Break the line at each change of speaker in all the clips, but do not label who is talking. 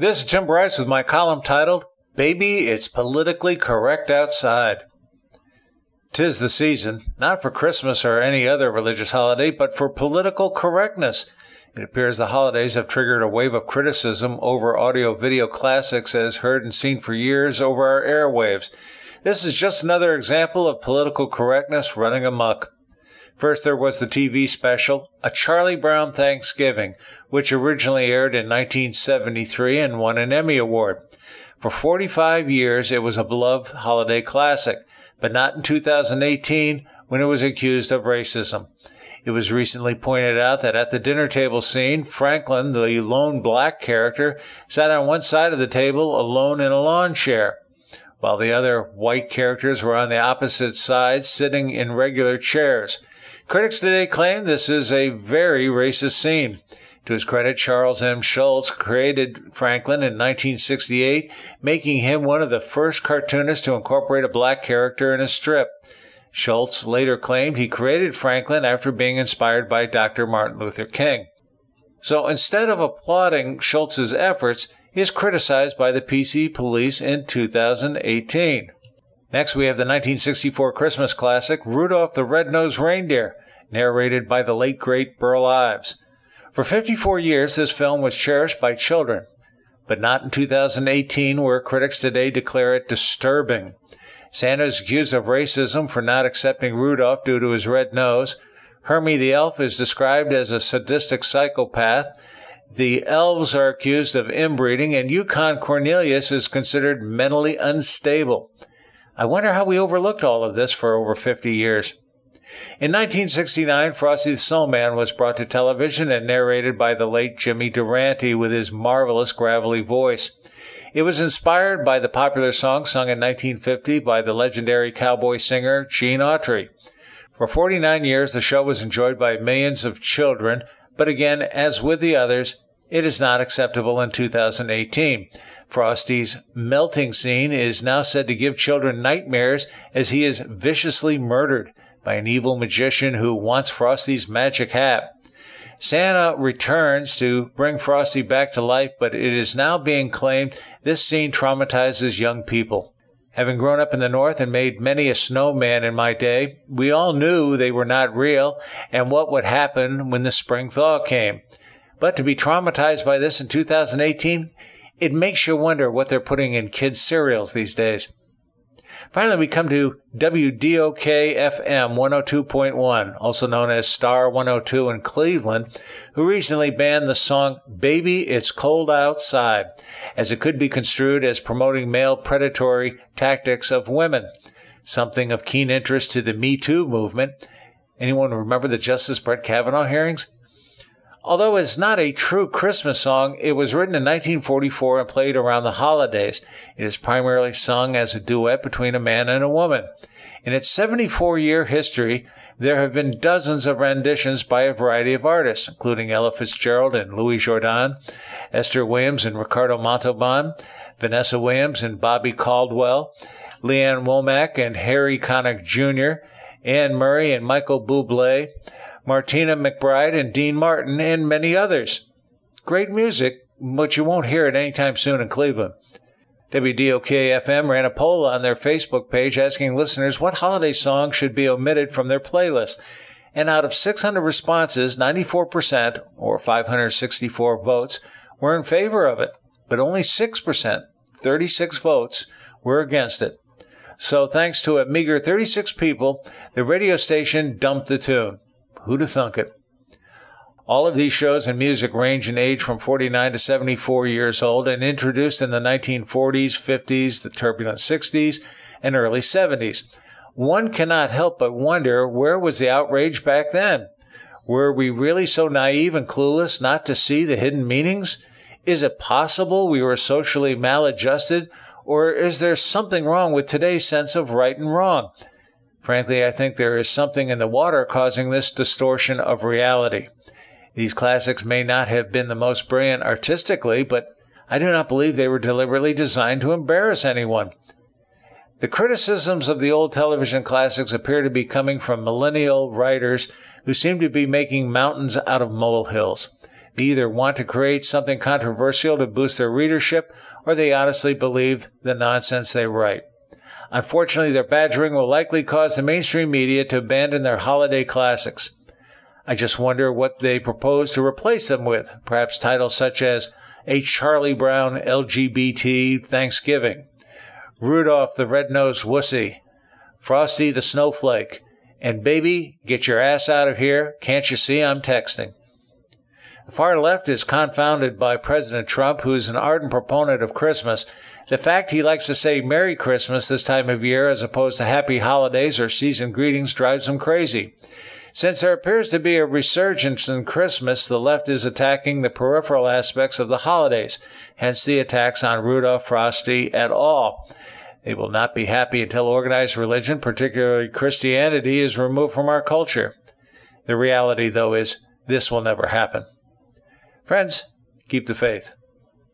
This is Tim Bryce with my column titled, Baby, It's Politically Correct Outside. Tis the season, not for Christmas or any other religious holiday, but for political correctness. It appears the holidays have triggered a wave of criticism over audio video classics as heard and seen for years over our airwaves. This is just another example of political correctness running amok. First, there was the TV special, A Charlie Brown Thanksgiving, which originally aired in 1973 and won an Emmy Award. For 45 years, it was a beloved holiday classic, but not in 2018 when it was accused of racism. It was recently pointed out that at the dinner table scene, Franklin, the lone black character, sat on one side of the table alone in a lawn chair, while the other white characters were on the opposite side sitting in regular chairs. Critics today claim this is a very racist scene. To his credit, Charles M. Schulz created Franklin in 1968, making him one of the first cartoonists to incorporate a black character in a strip. Schulz later claimed he created Franklin after being inspired by Dr. Martin Luther King. So instead of applauding Schulz's efforts, he is criticized by the PC police in 2018. Next, we have the 1964 Christmas classic, Rudolph the Red-Nosed Reindeer, narrated by the late great Burl Ives. For 54 years, this film was cherished by children, but not in 2018, where critics today declare it disturbing. Santa is accused of racism for not accepting Rudolph due to his red nose. Hermie the elf is described as a sadistic psychopath. The elves are accused of inbreeding, and Yukon Cornelius is considered mentally unstable. I wonder how we overlooked all of this for over 50 years. In 1969, Frosty the Snowman was brought to television and narrated by the late Jimmy Durante with his marvelous gravelly voice. It was inspired by the popular song sung in 1950 by the legendary cowboy singer Gene Autry. For 49 years, the show was enjoyed by millions of children, but again, as with the others, it is not acceptable in 2018. Frosty's melting scene is now said to give children nightmares as he is viciously murdered by an evil magician who wants Frosty's magic hat. Santa returns to bring Frosty back to life, but it is now being claimed this scene traumatizes young people. Having grown up in the North and made many a snowman in my day, we all knew they were not real and what would happen when the spring thaw came. But to be traumatized by this in 2018, it makes you wonder what they're putting in kids' cereals these days. Finally, we come to WDOK FM 102.1, also known as Star 102 in Cleveland, who recently banned the song Baby It's Cold Outside, as it could be construed as promoting male predatory tactics of women, something of keen interest to the Me Too movement. Anyone remember the Justice Brett Kavanaugh hearings? Although it's not a true Christmas song, it was written in 1944 and played around the holidays. It is primarily sung as a duet between a man and a woman. In its 74 year history, there have been dozens of renditions by a variety of artists, including Ella Fitzgerald and Louis Jordan, Esther Williams and Ricardo Montalban, Vanessa Williams and Bobby Caldwell, Lee Ann Womack and Harry Connick Jr., Anne Murray and Michael Bublé, Martina McBride and Dean Martin, and many others. Great music, but you won't hear it anytime soon in Cleveland. WDOK FM ran a poll on their Facebook page asking listeners what holiday song should be omitted from their playlist. And out of 600 responses, 94%, or 564 votes, were in favor of it. But only 6%, 36 votes, were against it. So thanks to a meager 36 people, the radio station dumped the tune. Who'd have thunk it? All of these shows and music range in age from 49 to 74 years old and introduced in the 1940s, 50s, the turbulent 60s, and early 70s. One cannot help but wonder where was the outrage back then? Were we really so naive and clueless not to see the hidden meanings? Is it possible we were socially maladjusted, or is there something wrong with today's sense of right and wrong? Frankly, I think there is something in the water causing this distortion of reality. These classics may not have been the most brilliant artistically, but I do not believe they were deliberately designed to embarrass anyone. The criticisms of the old television classics appear to be coming from millennial writers who seem to be making mountains out of molehills. They either want to create something controversial to boost their readership, or they honestly believe the nonsense they write. Unfortunately, their badgering will likely cause the mainstream media to abandon their holiday classics. I just wonder what they propose to replace them with. Perhaps titles such as A Charlie Brown LGBT Thanksgiving, Rudolph the Red-Nosed Wussy, Frosty the Snowflake, and Baby, get your ass out of here. Can't you see I'm texting? The far left is confounded by President Trump, who is an ardent proponent of Christmas. The fact he likes to say Merry Christmas this time of year as opposed to Happy Holidays or Season Greetings drives him crazy. Since there appears to be a resurgence in Christmas, the left is attacking the peripheral aspects of the holidays, hence the attacks on Rudolph Frosty et al. They will not be happy until organized religion, particularly Christianity, is removed from our culture. The reality, though, is this will never happen. Friends, keep the faith.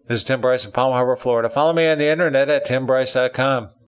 This is Tim Bryce in Palm Harbor, Florida. Follow me on the internet at timbryce.com.